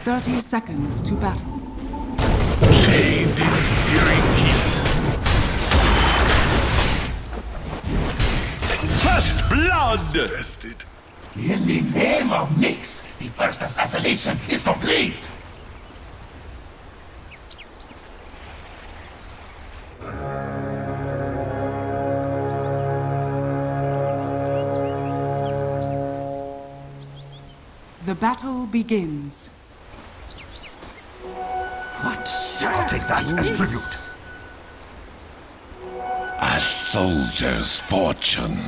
30 seconds to battle. Chained in searing heat. First blood! Rested. In the name of Nyx, the first assassination is complete! The battle begins. I'll take that as tribute. A soldier's fortune.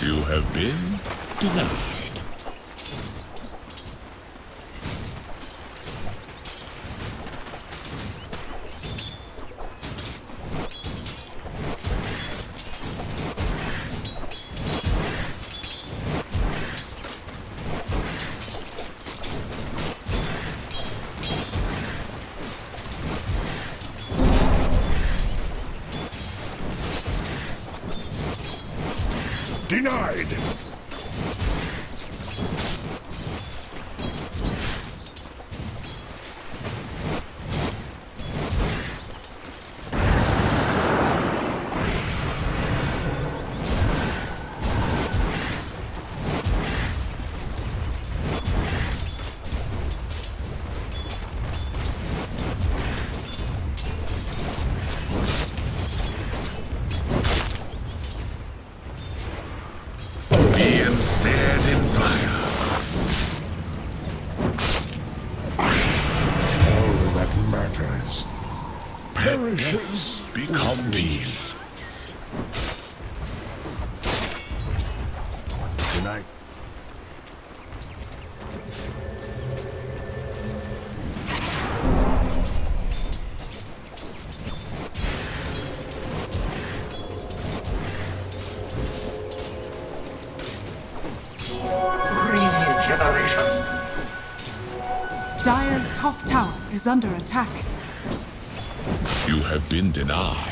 You have been denied. Denied. Peace. tonight. Regeneration! Dire's top tower is under attack. You have been denied.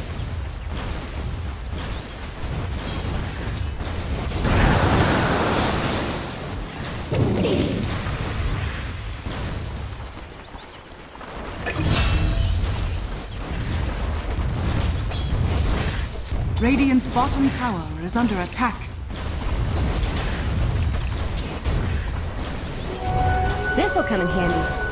Bottom tower is under attack. This'll come in handy.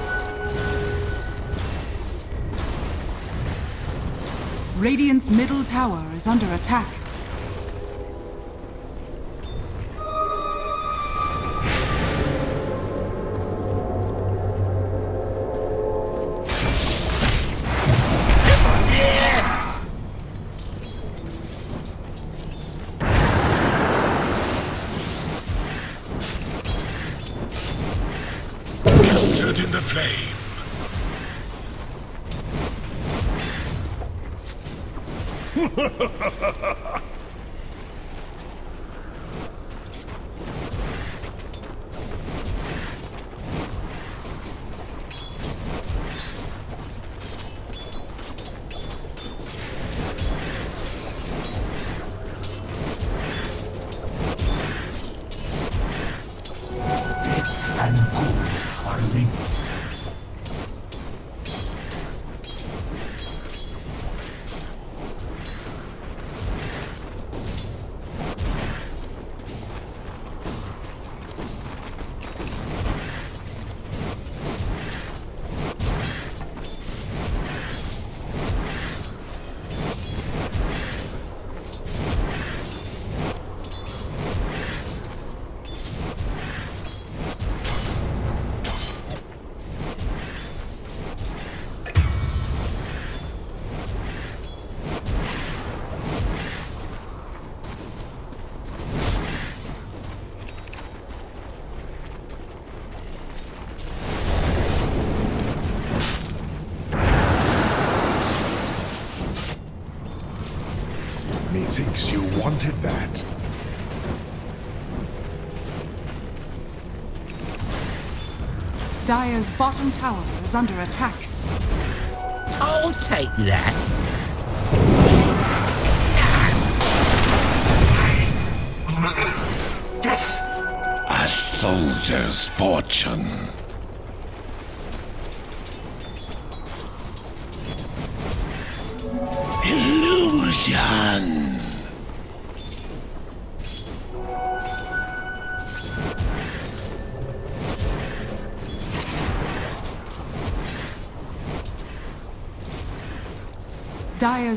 Radiant's middle tower is under attack. Wanted that. Dire's bottom tower is under attack. I'll take that. A soldier's fortune.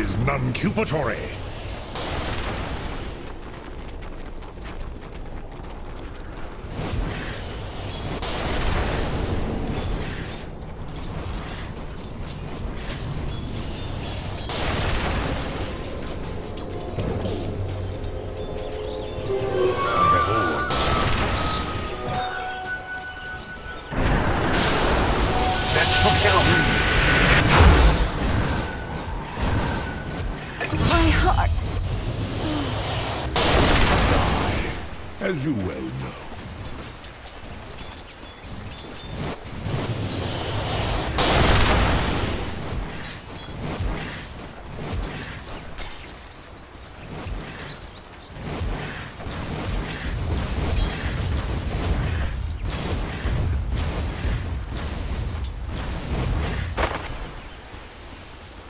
Tis nuncupatory.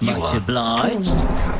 Much obliged.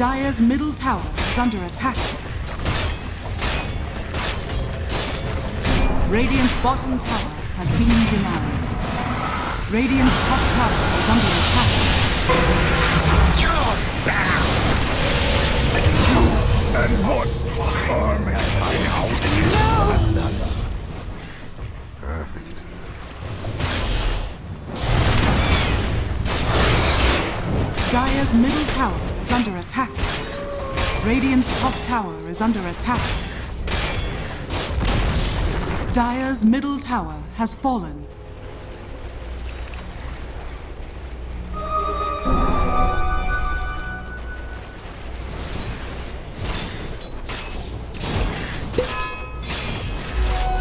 Dire's middle tower is under attack. Radiant's bottom tower has been denied. Radiant's top tower is under attack. You And what harm have I now done? Perfect. Dire's middle tower is under attack. Radiant's top tower is under attack. Dire's middle tower has fallen.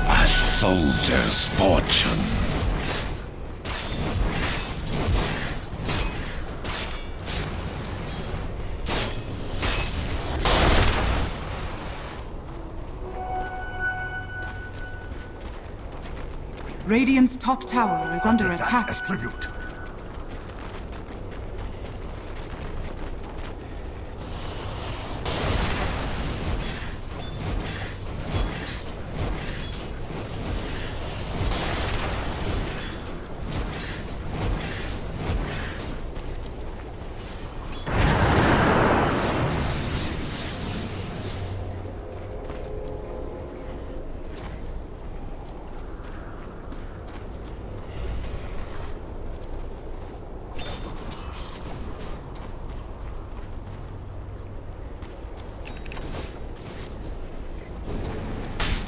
A soldier's fortune. Radiant's top tower is under attack. as tribute.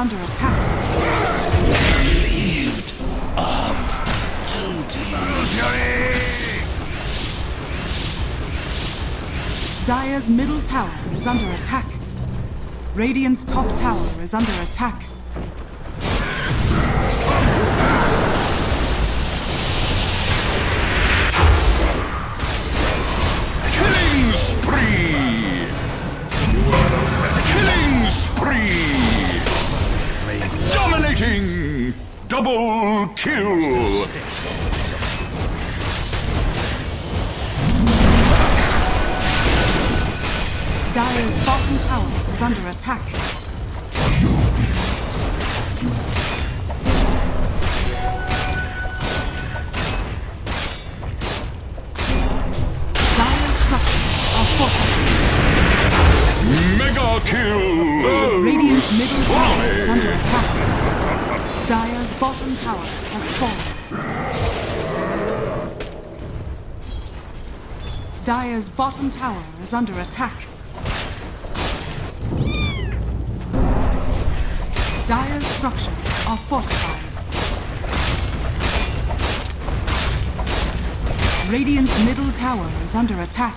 Under attack. Relieved of duty. Dire's middle tower is under attack. Radiant's top tower is under attack. Mega kill! Radiant's middle tower is under attack. Dire's bottom tower has fallen. Dire's bottom tower is under attack. Dire's structures are fortified. Radiant's middle tower is under attack.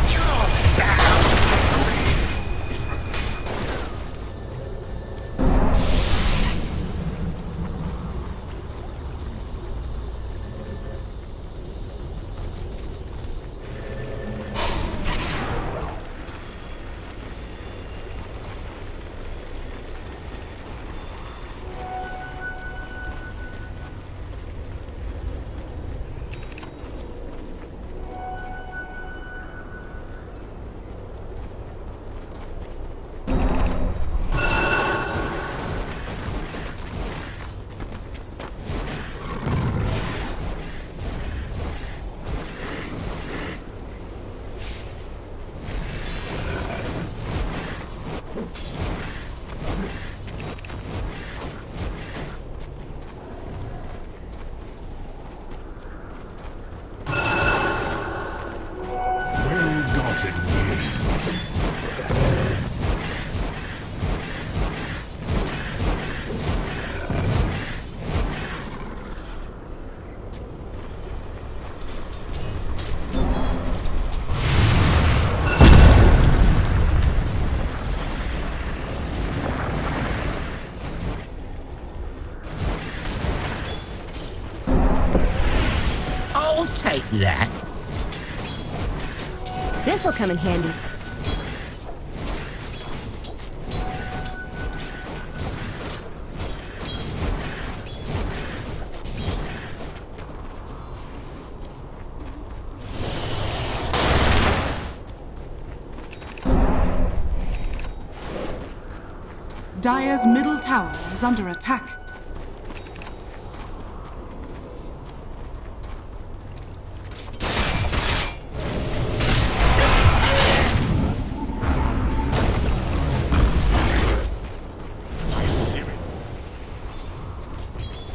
Under attack. I'll take that. This'll come in handy. Dire's middle tower is under attack.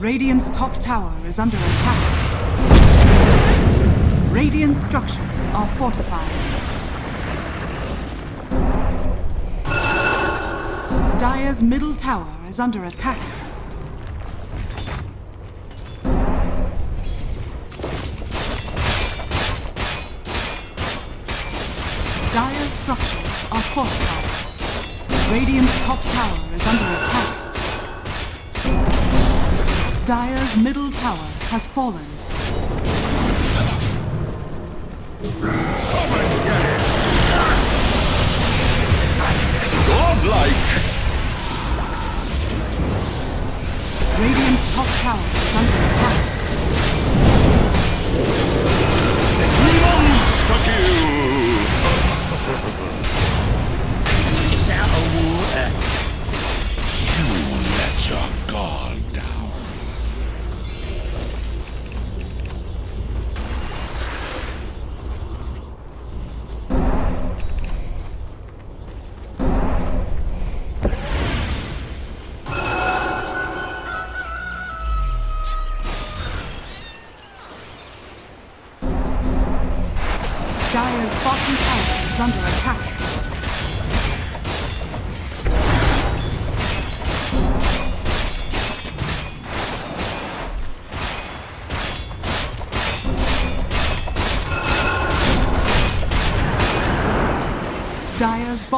Radiant's top tower is under attack. Radiant structures are fortified. Dire's middle tower is under attack. Tower has fallen. Godlike! Radiant's top tower is under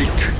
Godlike.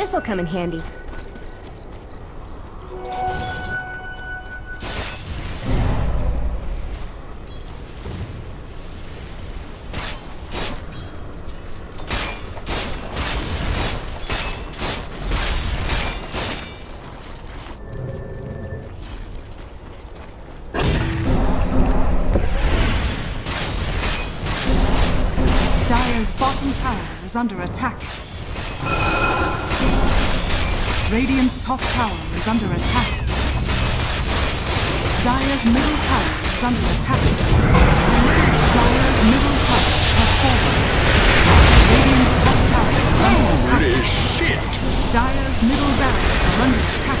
This'll come in handy. Dire's bottom tower is under attack. Radiant's top tower is under attack. Dire's middle tower is under attack. Dire's middle tower has fallen. Radiant's top tower is under attack. Holy shit. Dire's middle barracks are under attack.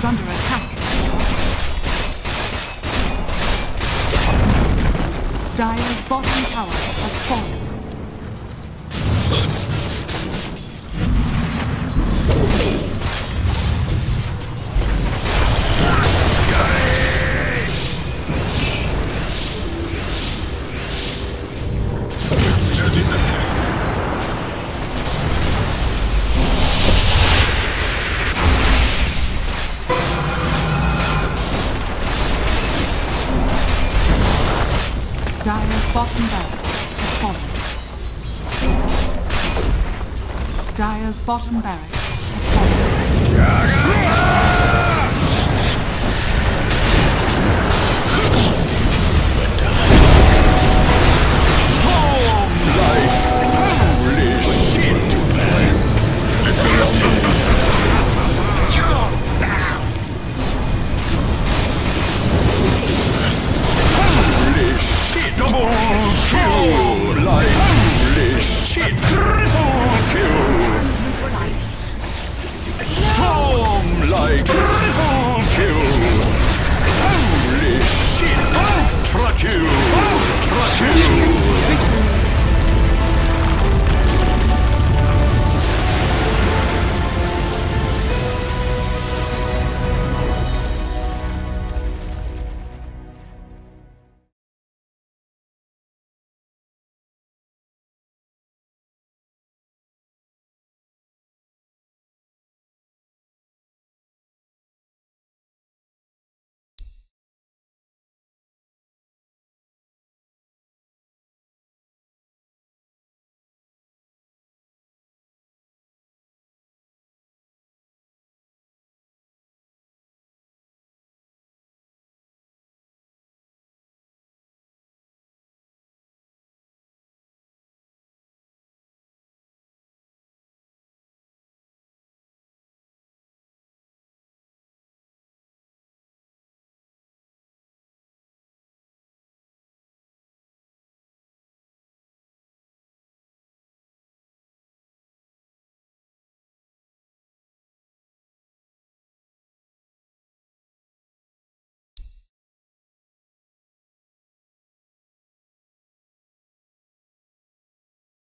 Is under attack. Dire's bottom tower has fallen. Bottom barracks